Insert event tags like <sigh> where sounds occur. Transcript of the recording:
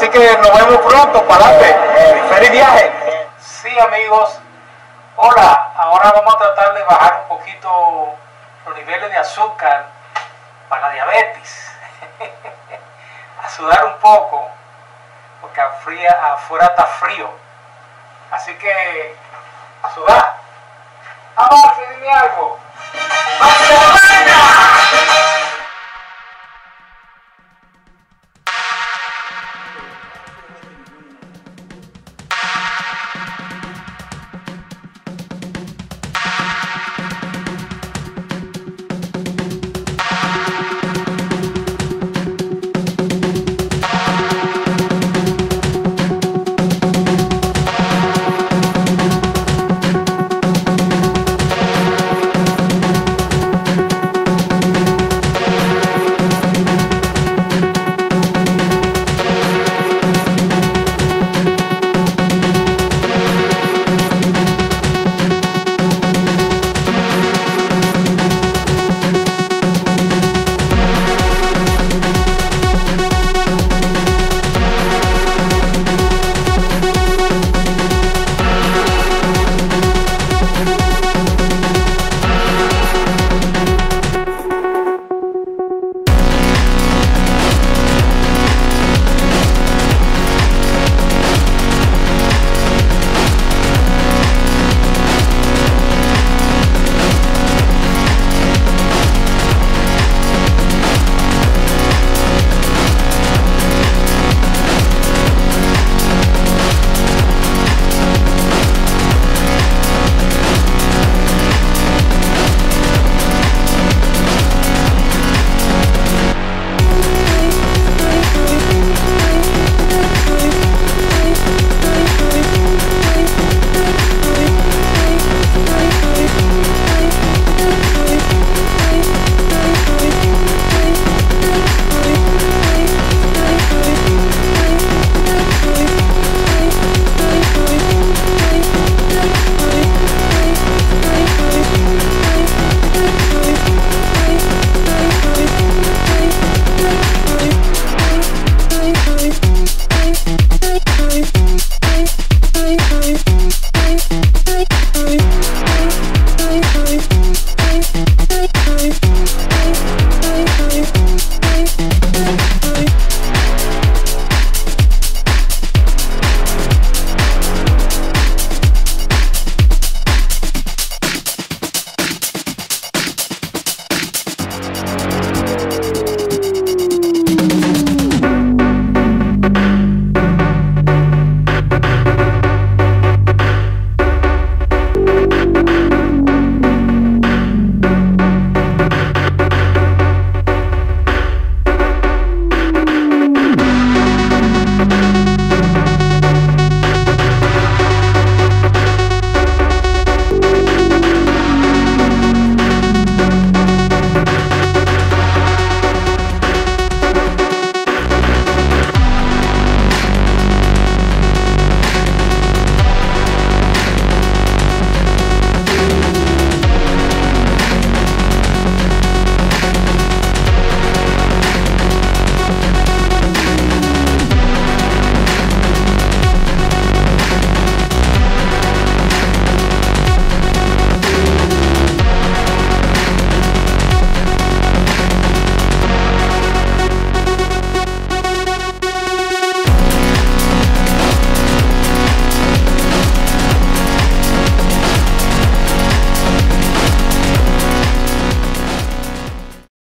así que nos vemos pronto, para adelante. Feliz viaje. Sí, amigos. Hola, ahora vamos a tratar de bajar un poquito los niveles de azúcar para la diabetes. <laughs> a sudar un poco, porque afría, afuera está frío. Así que, a sudar. Vamos a algo. ¡Vamos!